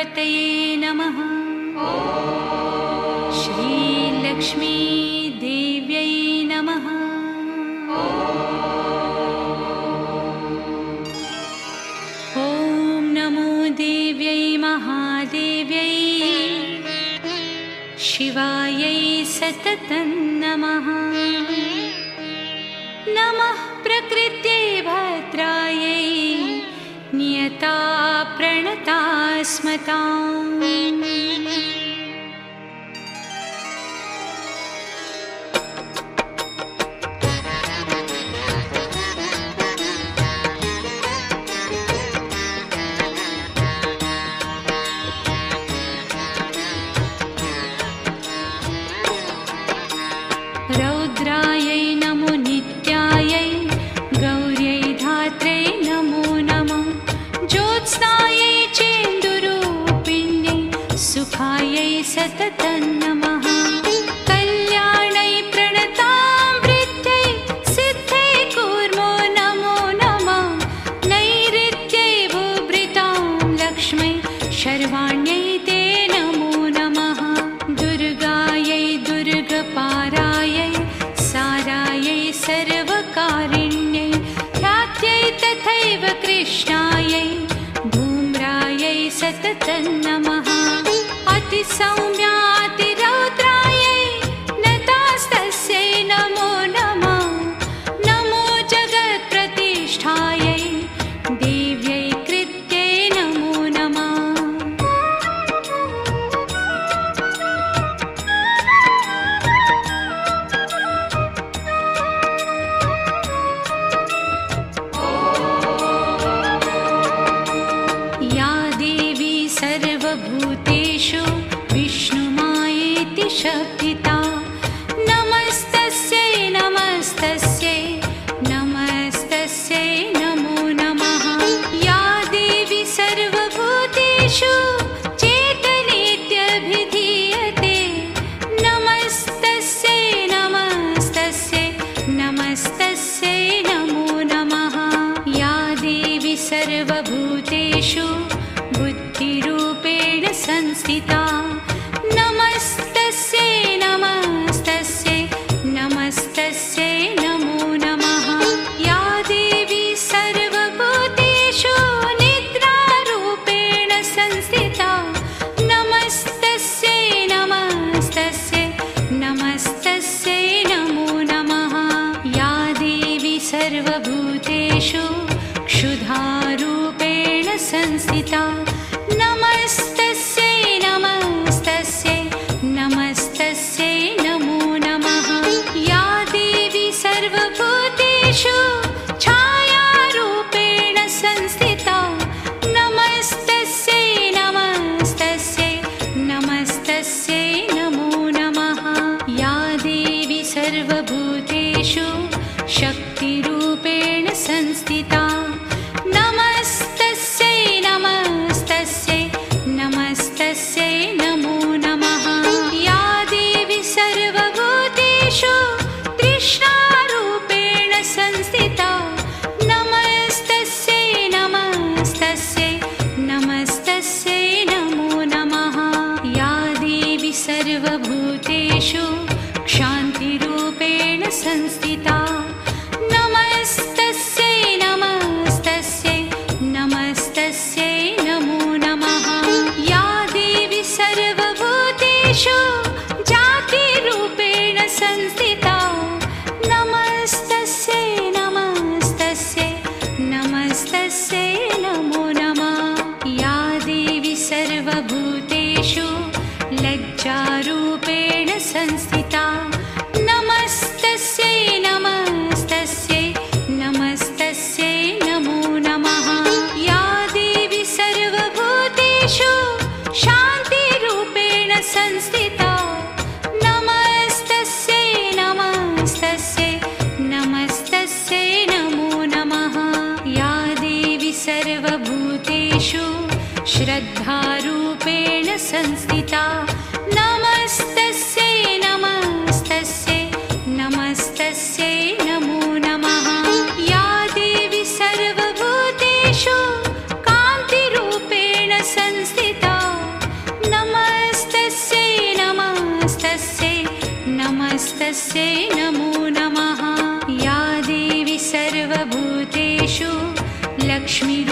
गणपतये नमः। श्रीलक्ष्मीदेव्यै नमः। ॐ नमो देव्यै महादेव्यै। शिवायै सततं नमः। नमः प्रकृत्यै भद्रायै प्रणता स्मताम् सुखायै शक्तिता। नमस्तस्यै नमस्तस्यै नमस्तस्यै नमो नमः। या देवी सर्वभूतेषु चेतनेत्यभिधीयते। नमस्तस्यै नमस्तस्यै नमस्तस्यै नमो नमः। या देवी सर्वभूतेषु बुद्धिरूपेण संस्थिता शक्तिरूपेण संस्थिता सर्वभूतेषु लज्जारूपेण संस्थिता। नमस्तस्यै नमस्तस्यै नमस्तस्यै नमो नमः। या देवी सर्वभूतेषु शान्तिरूपेण संस्थिता संस्थिता नमस्तस्यै नमस्तस्यै नमस्तस्यै नमो नमः। या देवि सर्वभूतेषु कान्तिरूपेण संस्थिता। नमस्तस्यै नमस्तस्यै नमस्तस्यै नमो नमः। या देवी सर्वभूतेषु लक्ष्मी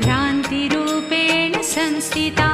भ्रान्तिरूपेण संस्थिता